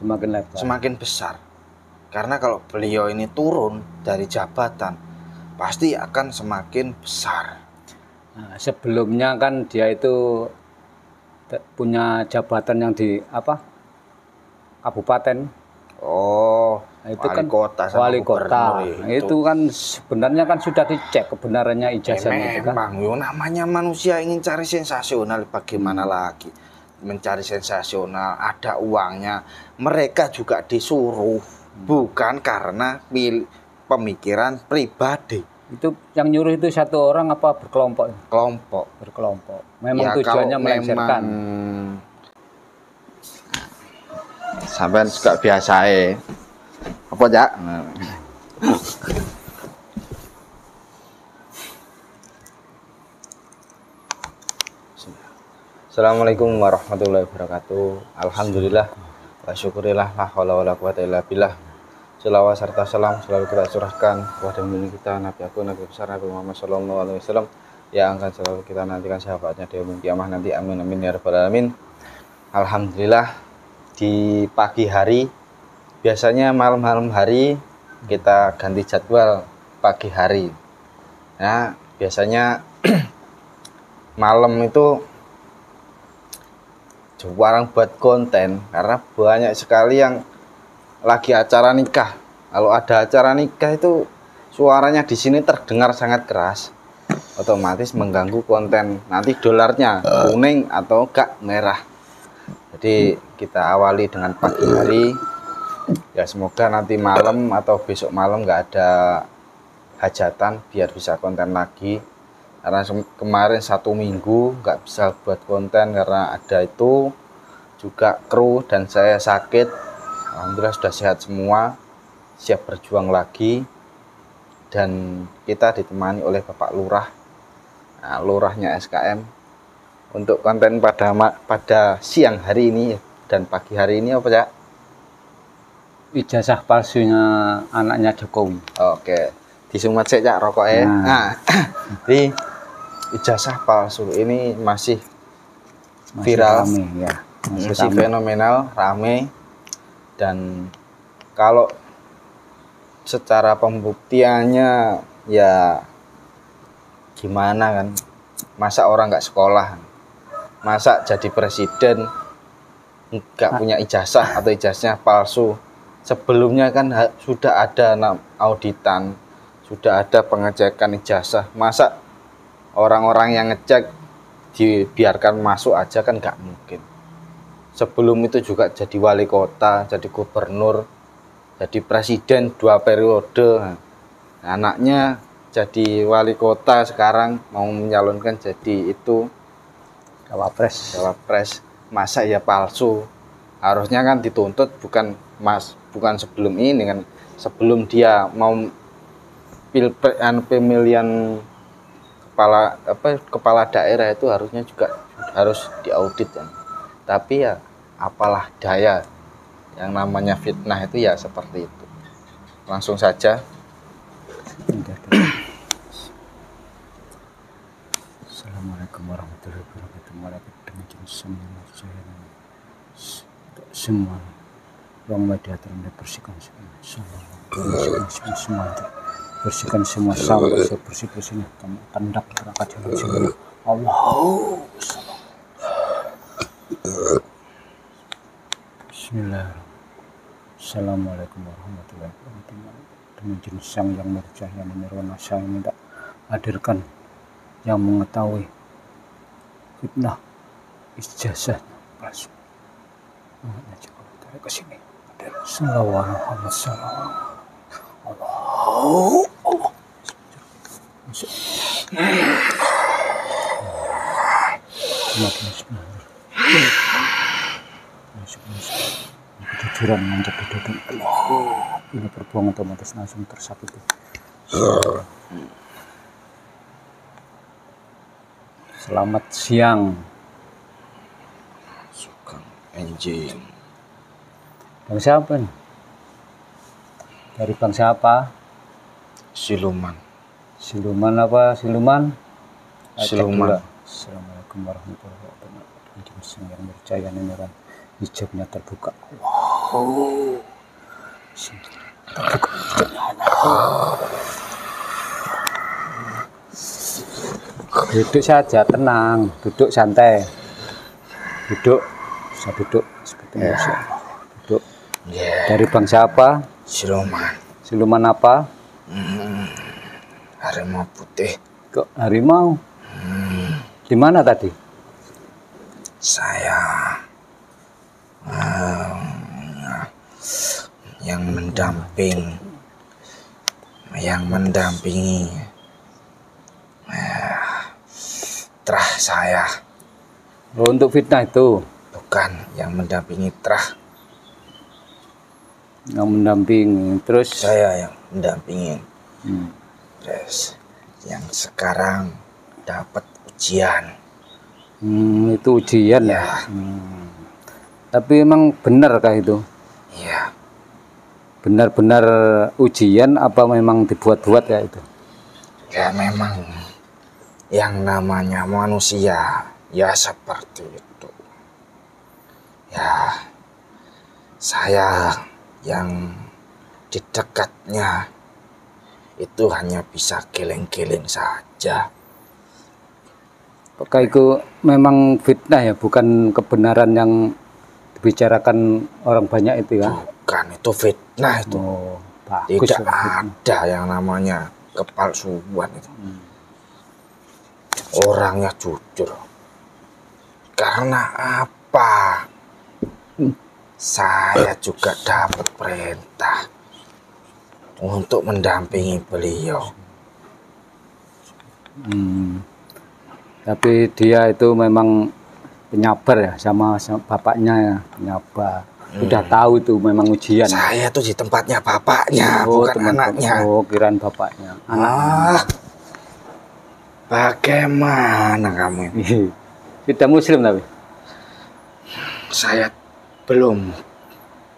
semakin lebar. semakin besar. Karena kalau beliau ini turun dari jabatan, pasti akan semakin besar. Nah, sebelumnya kan dia itu punya jabatan yang di apa? Kabupaten. Oh, Nah, itu wali kan kota sama wali kota. Nah, itu kan sebenarnya kan sudah dicek kebenarannya Ya, ijazahnya itu kan. memang, yo namanya manusia ingin cari sensasional, bagaimana lagi? Mencari sensasional, ada uangnya. Mereka juga disuruh, bukan karena pemikiran pribadi, Itu yang nyuruh itu satu orang apa berkelompok? kelompok. Berkelompok. Memang Ya, tujuannya melengsarkan. Sampai juga biasa eh. Apa ya? Assalamualaikum warahmatullahi wabarakatuh. Alhamdulillah wa syukurillah la haula wala quwata illa billah. Selawat serta salam selalu kita curahkan kepada milik kita Nabi aku Nabi besar Nabi Muhammad sallallahu alaihi wasallam yang akan selalu kita nantikan sahabatnya di yaumil kiamah nanti amin amin ya rabbal alamin. Alhamdulillah di pagi hari biasanya malam-malam hari kita ganti jadwal pagi hari. Nah, biasanya malam itu jarang buat konten karena banyak sekali yang lagi acara nikah. Kalau ada acara nikah itu suaranya di sini terdengar sangat keras. Otomatis mengganggu konten. Nanti dolarnya kuning atau enggak merah. Jadi kita awali dengan pagi hari. Ya semoga nanti malam atau besok malam nggak ada hajatan biar bisa konten lagi. Karena kemarin satu minggu nggak bisa buat konten karena ada itu juga kru dan saya sakit. Alhamdulillah sudah sehat semua, siap berjuang lagi. Dan kita ditemani oleh Bapak Lurah, nah, lurahnya SKM untuk konten pada pada siang hari ini dan pagi hari ini apa ya? Ijazah palsunya anaknya Jokowi. Oke, disumat sih cak rokoknya. Nah. Nah, jadi ijazah palsu ini masih Masih Viral. rame, ya. Masih, masih rame. fenomenal, rame dan kalau secara pembuktiannya ya gimana kan? Masa orang nggak sekolah, masa jadi presiden nggak punya ijazah atau ijazahnya palsu. Sebelumnya kan sudah ada auditan, sudah ada pengecekan ijazah. Masa orang-orang yang ngecek dibiarkan masuk aja kan nggak mungkin. Sebelum itu juga jadi wali kota, jadi gubernur, jadi presiden dua periode. Nah, Anaknya jadi wali kota sekarang mau menyalonkan jadi itu Cawapres. cawapres. Masa ya palsu? Harusnya kan dituntut bukan mas bukan sebelum ini kan sebelum dia mau pil anu, pemilihan kepala apa kepala daerah itu harusnya juga harus diaudit kan. Tapi ya apalah daya yang namanya fitnah itu ya seperti itu. Langsung saja. Assalamualaikum warahmatullahi wabarakatuh. Jenis semua saya semua ruang mediator anda bersihkan semua. Semua semua. Bersihkan semua sampah saya bersih bersihnya kamu tendak neraka jalan semua. Allah. Bismillahirrahmanirrahim. Assalamualaikum warahmatullahi wabarakatuh. Dengan jenis sang yang bercahaya nirwana saya minta hadirkan yang mengetahui fitnah ijazah palsu. Tarik ke sini. Dan sallallahu Muhammad sallallahu Masuk masuk. Kejujuran mantap di duduk. Allah. Ini perbuangan otomatis langsung tersakiti. Selamat siang. Sugeng enjing. Bangsa apa nih? Dari bangsa apa? Siluman. Siluman apa? Siluman? Siluman. Assalamualaikum warahmatullahi wabarakatuh. Percaya neneran hijabnya terbuka. Wow. Oh. Duduk saja, tenang. Duduk santai. Duduk. Bisa duduk seperti biasa. Duduk. Ya, Dari bangsa apa? siluman. Siluman apa? Harimau putih. Kok harimau? Di mana tadi? Saya em, yang mendamping yang mendampingi eh, terah saya Oh, untuk fitnah itu bukan yang mendampingi terah yang mendampingi. Terus saya yang mendampingi hmm, terus yang sekarang dapat ujian hmm, itu ujian ya. ya Hmm. Tapi emang benarkah itu? ya Benar-benar ujian apa memang dibuat-buat ya itu? ya memang yang namanya manusia ya seperti itu ya saya yang di dekatnya itu hanya bisa geleng-geleng saja Apakah itu memang fitnah ya, bukan kebenaran yang dibicarakan orang banyak itu ya? bukan itu fitnah itu Oh, bagus. tidak ya. ada yang namanya kepalsuan itu orangnya jujur karena apa saya juga dapat perintah untuk mendampingi beliau Hmm. Tapi dia itu memang penyabar ya sama, sama bapaknya ya, penyabar. Udah tahu itu memang ujian. saya tuh di tempatnya bapaknya Oh, bukan teman-teman. anaknya Oh, kirain bapaknya. Ah bagaimana kamu ini? Tidak muslim tapi saya belum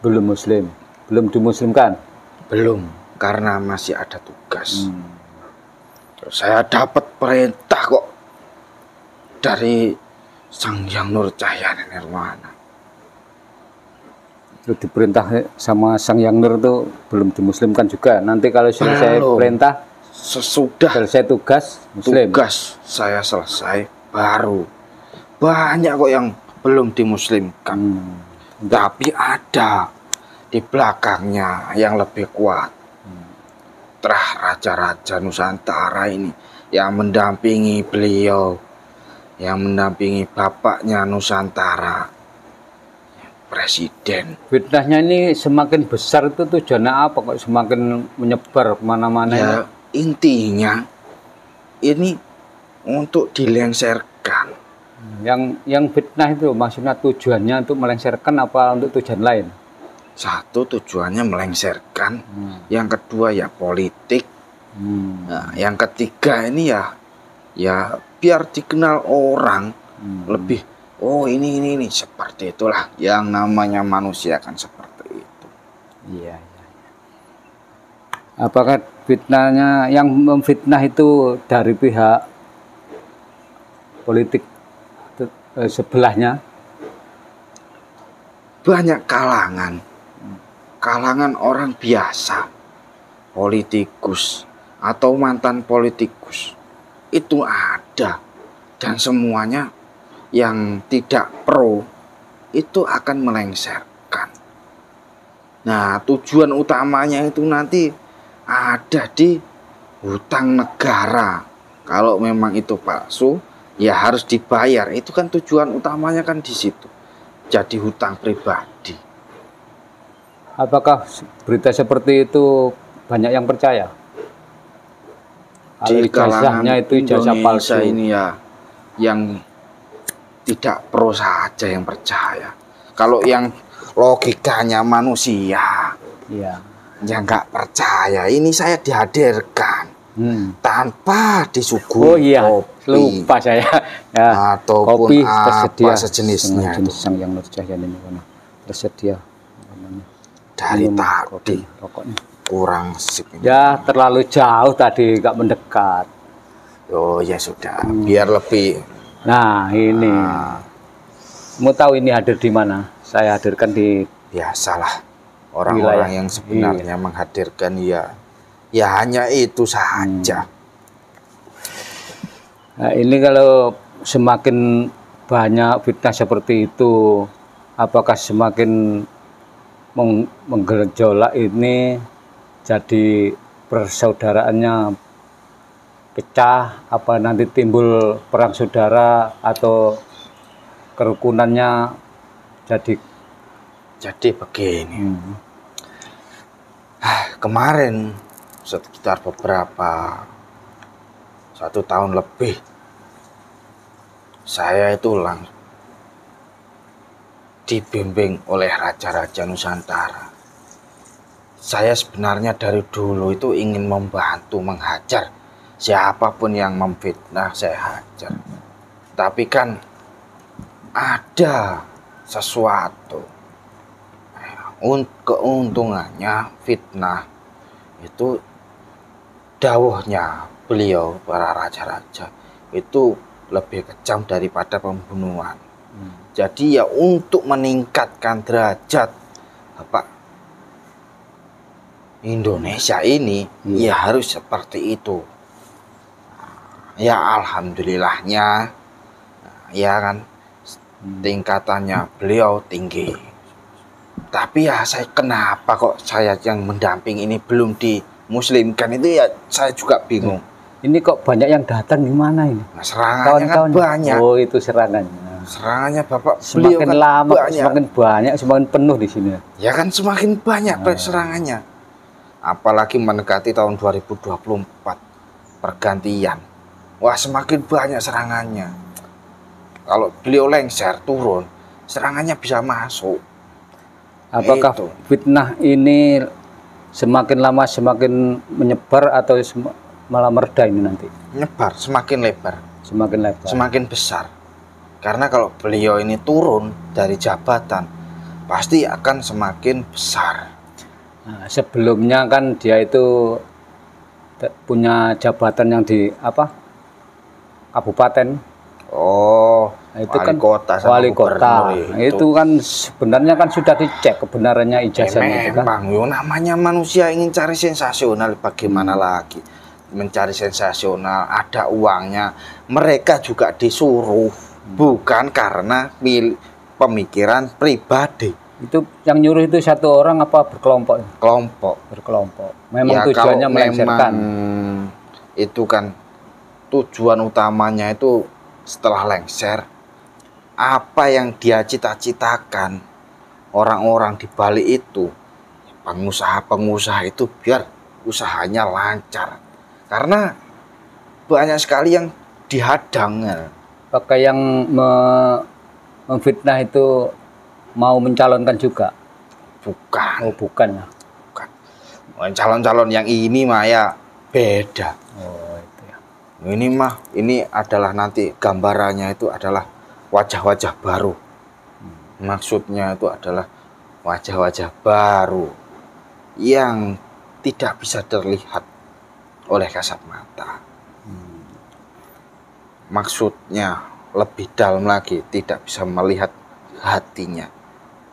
belum muslim. Belum dimuslimkan. belum karena masih ada tugas Hmm. Terus saya dapat perintah kok dari Sang Hyang Nur Cahya Nirwana. Itu diperintah sama Sang Yang Nur itu belum dimuslimkan juga. Nanti kalau selesai Belum. perintah, Sesudah selesai tugas, muslim. tugas saya selesai baru banyak kok yang belum dimuslimkan. Hmm. Tapi ada di belakangnya yang lebih kuat. Terah raja-raja Nusantara ini yang mendampingi beliau, yang mendampingi bapaknya Nusantara, presiden. Fitnahnya ini semakin besar itu tujuannya apa kok semakin menyebar ke mana-mana Ya, intinya ini untuk dilengsarkan. Yang yang fitnah itu maksudnya tujuannya untuk melengsarkan apa untuk tujuan lain? Satu tujuannya melengsarkan, Hmm. yang kedua ya politik, Hmm. Nah, yang ketiga ini ya ya biar dikenal orang Hmm. lebih oh ini ini ini seperti itulah yang namanya manusia kan seperti itu. Iya, iya. iya. Apakah fitnahnya yang memfitnah itu dari pihak politik eh, sebelahnya? Banyak kalangan kalangan orang biasa, politikus atau mantan politikus itu ada dan semuanya yang tidak pro itu akan melengsarkan. Nah, tujuan utamanya itu nanti ada di hutang negara. Kalau memang itu palsu, ya harus dibayar. Itu kan tujuan utamanya kan di situ. Jadi hutang pribadi. Apakah berita seperti itu banyak yang percaya? Kalau di kalangan ijazahnya itu ijazah Indonesia palsu. ini ya yang tidak pro saja yang percaya. Kalau yang logikanya manusia Iya. yang nggak percaya ini saya dihadirkan Hmm. tanpa disuguhi Oh iya, kopi lupa saya. Ya, ataupun kopi apa tersedia sejenisnya jenis itu. yang tersedia ini tersedia namanya. dari Minum tadi kopi, rokoknya. kurang sip ini. Ya terlalu jauh tadi nggak mendekat. Oh ya sudah, Hmm. biar lebih Nah ini ah, mau tahu ini hadir di mana? Saya hadirkan di biasalah orang-orang Wilayah. yang sebenarnya menghadirkan ya ya hanya itu saja. Nah, ini kalau semakin banyak fitnah seperti itu, apakah semakin meng- menggerjolak ini jadi persaudaraannya pecah, apa nanti timbul perang saudara atau kerukunannya jadi Jadi begini, hmm, kemarin sekitar beberapa satu tahun lebih saya itu lang dibimbing oleh raja-raja Nusantara. Saya sebenarnya dari dulu itu ingin membantu menghajar siapa pun yang memfitnah saya hajar. Tapi kan ada sesuatu Un- keuntungannya fitnah itu dawuhnya beliau para raja-raja itu lebih kejam daripada pembunuhan. hmm. Jadi ya untuk meningkatkan derajat Bapak Indonesia ini Iya. ya harus seperti itu. Ya alhamdulillahnya ya kan Hmm. tingkatannya beliau tinggi. Tapi ya saya kenapa kok saya yang mendamping ini belum dimuslimkan itu ya saya juga bingung. Ini kok banyak yang datang gimana ini? Nah, serangannya kan Kawan-kawan. banyak. Oh, itu serangannya. Serangannya Bapak Semakin kan lama, banyak. semakin banyak, semakin penuh di sini. Ya kan semakin banyak Nah. serangannya. Apalagi mendekati tahun 2024 pergantian. Wah, semakin banyak serangannya. Kalau beliau lengser turun, serangannya bisa masuk. Apakah Itu. fitnah ini semakin lama semakin menyebar atau sem- malah mereda ini nanti? Nyebar semakin lebar, Semakin lebar. semakin besar. Karena kalau beliau ini turun dari jabatan, pasti akan semakin besar. Nah, sebelumnya kan dia itu punya jabatan yang di apa? Kabupaten. Oh, Nah, itu wali kan kota sama wali kota. gubernur Itu. kan sebenarnya kan sudah dicek kebenarannya ijazahnya itu kan. Memang, yo namanya manusia ingin cari sensasional, bagaimana lagi? Mencari sensasional, ada uangnya. Mereka juga disuruh, bukan karena mil- pemikiran pribadi, Itu yang nyuruh itu satu orang apa berkelompok? kelompok. Berkelompok. Memang Ya, tujuannya melengsarkan. itu kan tujuan utamanya itu setelah lengser, apa yang dia cita-citakan orang-orang di balik itu pengusaha-pengusaha itu biar usahanya lancar karena banyak sekali yang dihadang. Apakah yang me- memfitnah itu mau mencalonkan juga? bukan Oh bukan ya. calon-calon yang ini mah ya beda Oh itu ya. ini mah ini adalah nanti gambarannya itu adalah wajah-wajah baru. Maksudnya itu adalah wajah-wajah baru yang tidak bisa terlihat oleh kasat mata. Maksudnya lebih dalam lagi tidak bisa melihat hatinya.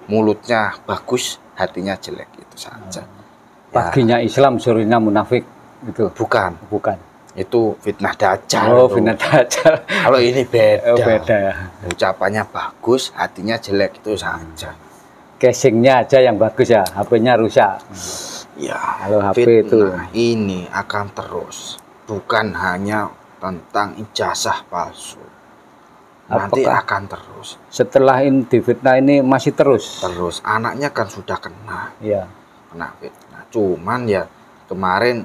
Mulutnya bagus hatinya jelek itu saja. Ya, Paginya Islam, sorenya munafik itu. bukan. Bukan. Itu fitnah dajjal Oh benar aja. kalau ini beda Oh beda ya. ucapannya bagus hatinya jelek itu saja Casingnya aja yang bagus ya. HP-nya rusak. ya Kalau HP fitnah itu. ini akan terus bukan hanya tentang ijazah palsu nanti Apakah- akan terus Setelah ini fitnah ini masih terus. terus anaknya kan sudah kena Iya. kena fitnah cuman ya kemarin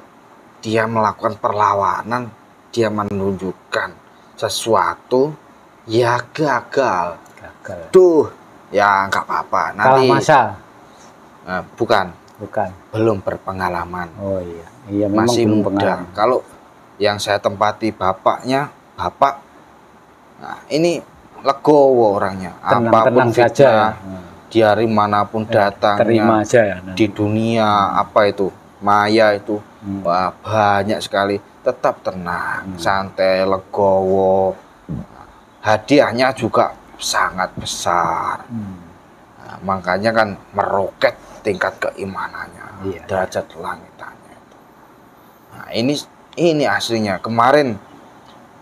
dia melakukan perlawanan dia menunjukkan sesuatu ya gagal Gagal. tuh ya nggak apa-apa Kalah nanti masa. Eh, bukan Bukan. belum berpengalaman Oh iya. Iya memang masih belum muda kalau yang saya tempati bapaknya bapak nah, ini legowo orangnya Tenang, apa pun tenang saja. fitnah Hmm. dari mana pun datangnya Terima aja ya. di dunia apa itu maya itu Hmm. wah banyak sekali tetap tenang Hmm. santai legowo hadiahnya juga sangat besar Hmm. Nah, makanya kan meroket tingkat keimanannya, Iya. derajat langitannya itu. Nah, ini ini aslinya kemarin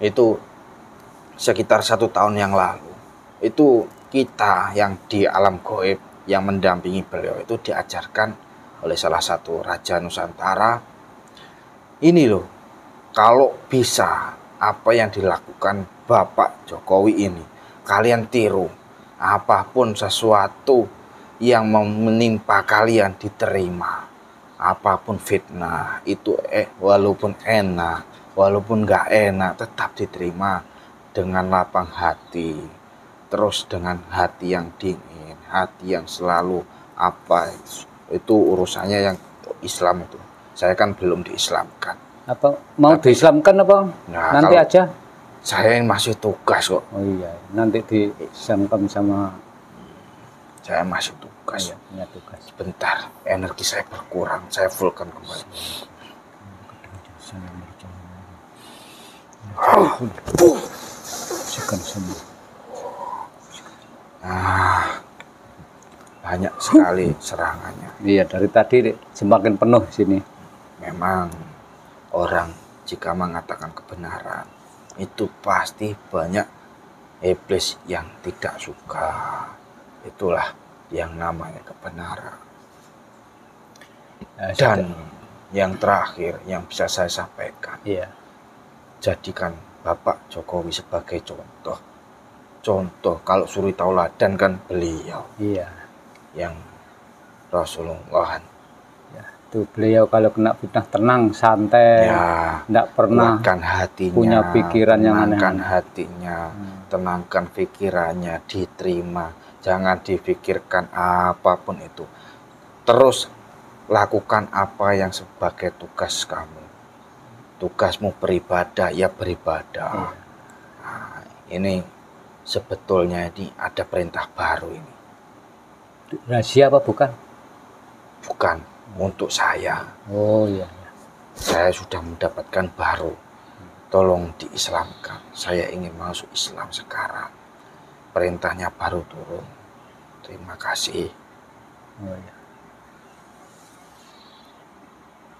itu sekitar satu tahun yang lalu itu kita yang di alam goib yang mendampingi beliau itu diajarkan oleh salah satu raja Nusantara ini loh kalau bisa apa yang dilakukan Bapak Jokowi ini? Kalian tiru apa pun sesuatu yang menimpa kalian diterima. Apa pun fitnah itu eh walaupun enak walaupun nggak enak tetap diterima dengan lapang hati. Terus dengan hati yang dingin hati yang selalu apa itu urusannya yang Islam itu saya kan belum diislamkan Apa mau Tapi- diislamkan apa? Nah, nanti aja. saya yang masih tugas kok Oh iya, nanti diislamkan sama saya masih tugas iya, punya tugas. sebentar energi saya berkurang saya fullkan kembali ah banyak sekali serangannya Iya, dari tadi semakin penuh sini. Memang orang jika mengatakan kebenaran itu pasti banyak iblis yang tidak suka. Itulah yang namanya kebenaran. Nah, dan sudah. yang terakhir yang bisa saya sampaikan iya, jadikan Bapak Jokowi sebagai contoh. Contoh kalau suri tauladan kan beliau. Iya. yang Rasulullah tuh beliau kalau kena fitnah tenang, santai, ya tidak pernah hatinya punya pikiran yang tenangkan aneh-aneh. hatinya Hmm. tenangkan pikirannya diterima jangan difikirkan apa pun itu terus lakukan apa yang sebagai tugas kamu tugasmu beribadah ya beribadah Iya. Nah, ini sebetulnya ini ada perintah baru ini rahasia apa bukan? bukan untuk saya. Oh iya, saya sudah mendapatkan baru. Tolong diislamkan. Saya ingin masuk Islam sekarang. Perintahnya baru turun. Terima kasih. Oh iya.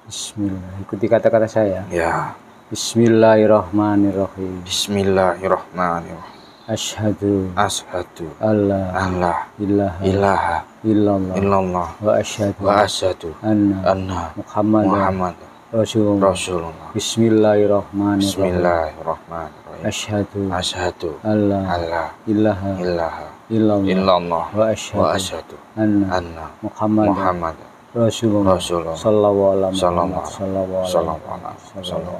Bismillah. Ikuti kata-kata saya. ya. Bismillahirrahmanirrahim. Bismillahirrahmanirrahim. Ashhadu ashadu alla Allah ilaha ilaha illallah. Illallah. Wa asyhadu wa asyhadu anna anna Muhammadan Muhammad Rasulullah. Rasulullah. Bismillahirrahmanirrahim. Bismillahirrahmanirrahim. Asyhadu asyhadu alla Allah ilaha ilaha illallah. illallah. Wa wa asyhadu asyhadu anna anna Muhammadan Muhammad Rasulullah. Rasulullah. Sallallahu alaihi Sallallahu- Sallallahu alaihi wasallam.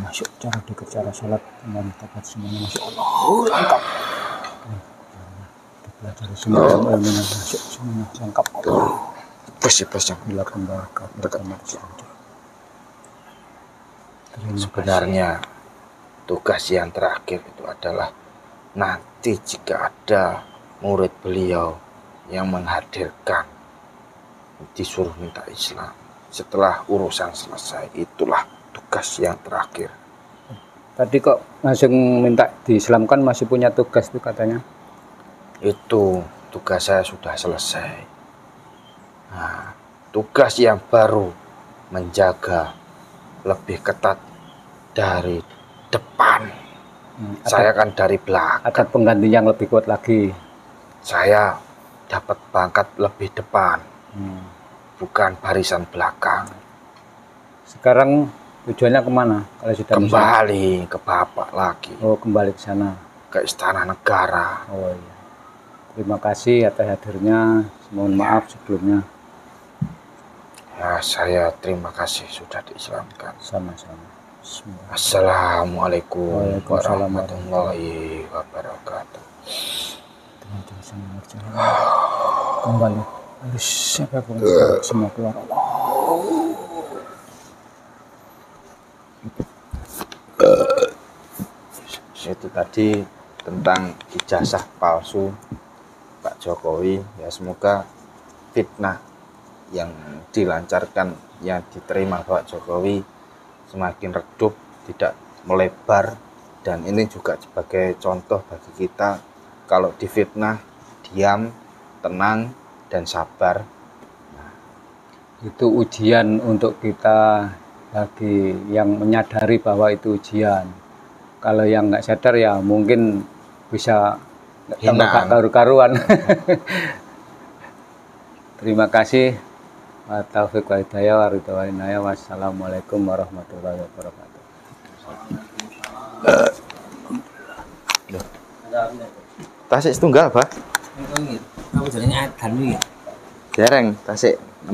Masuk cara dekat cara salat kembali tepat semuanya. Masuk Allah. Lengkap. Kita pelajari semua ilmu ilmunya masuk semuanya sebenarnya tugas yang terakhir itu adalah nanti jika ada murid beliau yang menghadirkan disuruh minta Islam setelah urusan selesai itulah tugas yang terakhir Tadi kok langsung minta diislamkan masih punya tugas tuh katanya. Itu tugas saya sudah selesai nah, tugas yang baru menjaga lebih ketat dari depan Hmm, Ada, saya kan dari belakang ada pengganti yang lebih kuat lagi. saya dapat pangkat lebih depan Hmm. bukan barisan belakang Sekarang tujuannya ke mana? Kalau sudah bisa- kembali ke bapak lagi Oh kembali ke sana. ke istana negara Oh iya. Terima kasih atas hadirnya. Mohon maaf sebelumnya. ya saya terima kasih sudah diislamkan Sama-sama. Assalamualaikum warahmatullahi wabarakatuh. Kembali. Harus siapa pun semua keluar Allah. itu tadi tentang ijazah palsu Jokowi ya semoga fitnah yang dilancarkan yang diterima Pak Jokowi semakin redup tidak melebar dan ini juga sebagai contoh bagi kita kalau difitnah diam, tenang, dan sabar. itu ujian untuk kita bagi yang menyadari bahwa itu ujian kalau yang nggak sadar ya mungkin bisa Hinaan. karu-karuan terima kasih wa taufiq wa hidayah wa ridha wa inayah. wassalamualaikum warahmatullahi wabarakatuh Tasik setunggal, Pak. Kamu jadi adan iki. Dereng, tasik